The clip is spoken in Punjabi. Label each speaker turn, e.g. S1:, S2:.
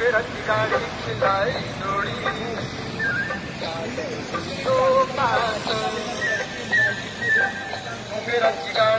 S1: ਮੇਰਾ ਗਾੜੀ ਖਿਲਾਈ ਲੋੜੀ ਤੋ ਕਾਤ ਮੇਰਾ ਚਿਗਾੜੀ